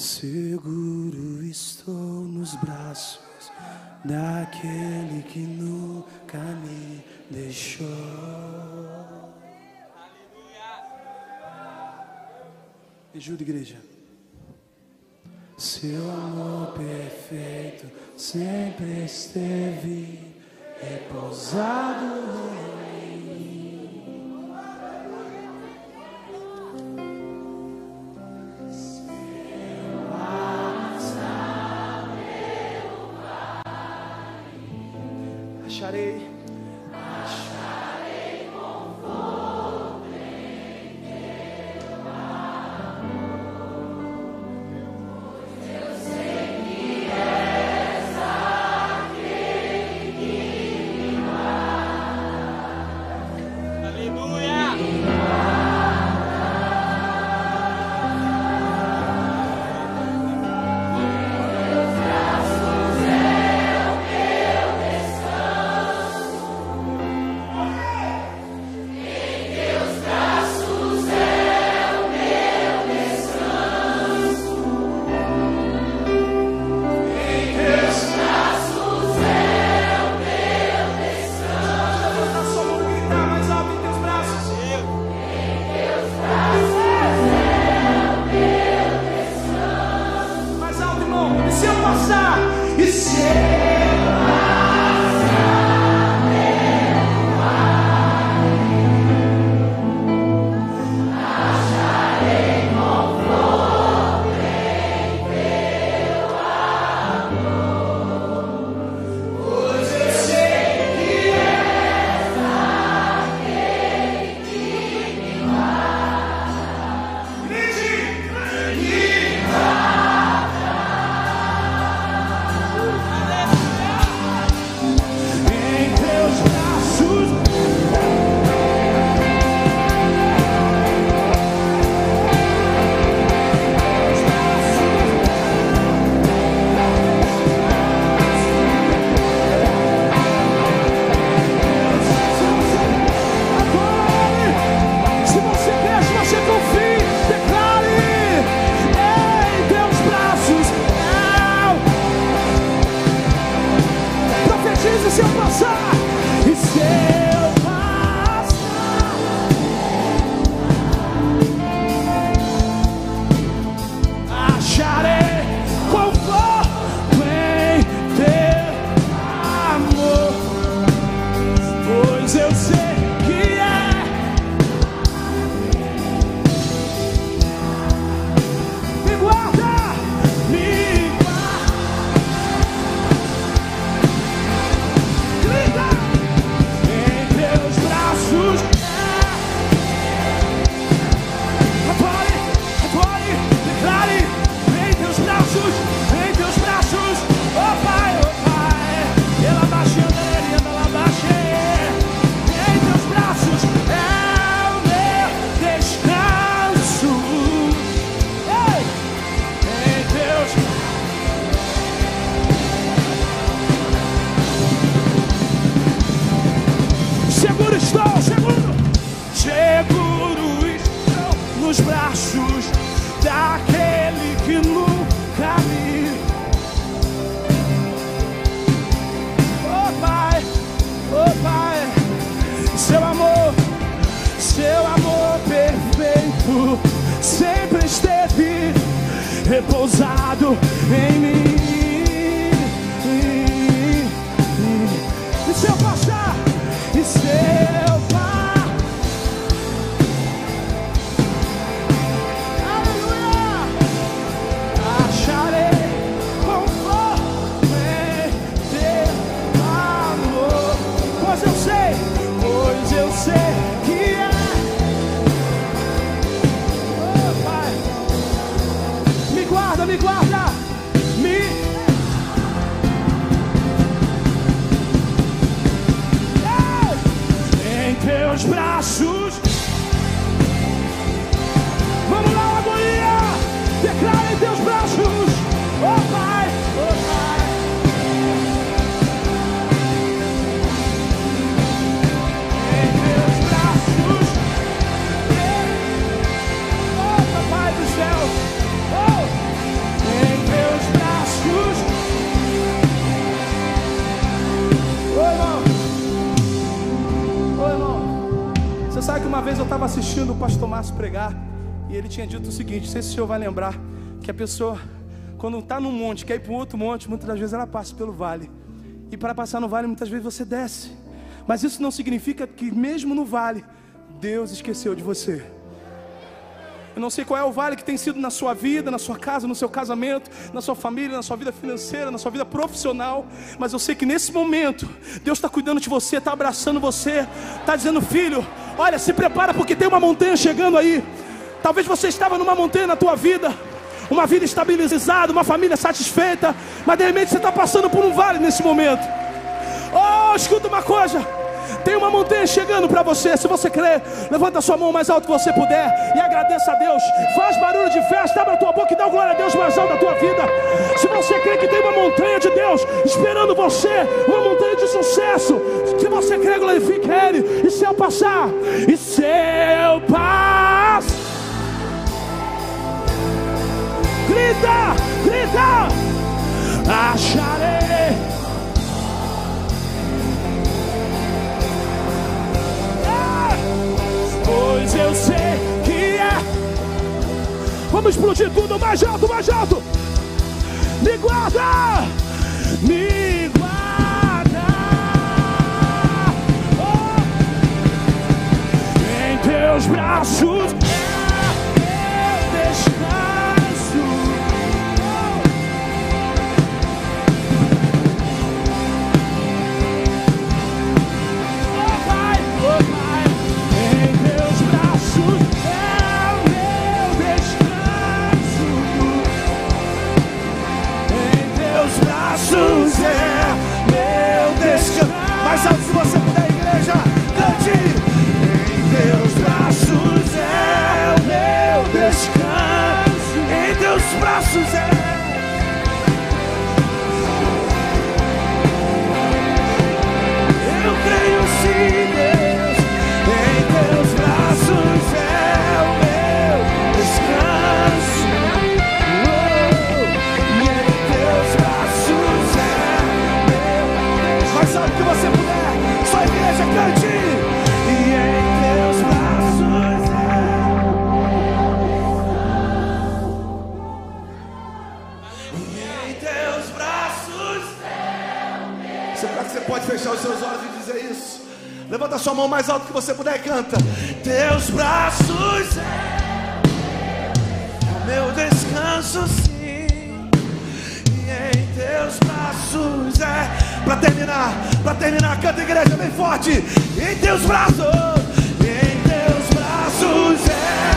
Seguro estou nos braços daquele que nunca me deixou. Me ajuda, igreja. Seu amor perfeito sempre esteve repousado deixarei seguro estou, seguro. Seguro estou nos braços daquele que nunca me. Oh Pai, oh Pai, seu amor, seu amor perfeito sempre esteve repousado em mim. Assistindo o pastor Márcio pregar e ele tinha dito o seguinte: não sei se o senhor vai lembrar, que a pessoa, quando está num monte, quer ir para um outro monte, muitas das vezes ela passa pelo vale. E para passar no vale, muitas vezes você desce. Mas isso não significa que, mesmo no vale, Deus esqueceu de você. Eu não sei qual é o vale que tem sido na sua vida, na sua casa, no seu casamento, na sua família, na sua vida financeira, na sua vida profissional, mas eu sei que nesse momento Deus está cuidando de você, está abraçando você, está dizendo, filho, olha, se prepara porque tem uma montanha chegando aí. Talvez você estava numa montanha na tua vida, uma vida estabilizada, uma família satisfeita, mas de repente você está passando por um vale nesse momento. Oh, escuta uma coisa. Tem uma montanha chegando para você. Se você crer, levanta sua mão mais alto que você puder e agradeça a Deus. Faz barulho de festa, abre a tua boca e dá glória a Deus mais alto da tua vida. Se você crê que tem uma montanha de Deus esperando você, uma montanha de sucesso, se você crê, glorifique Ele. E se eu passar, e se eu passar, grita, grita, acharei. Vamos explodir tudo mais alto, mais alto. Me guarda, me guarda. Oh. Em teus braços. Sua mão mais alto que você puder e canta. Teus braços é o meu descanso, sim. E em teus braços é. Para terminar, para terminar, canta igreja bem forte. Em teus braços, em teus braços é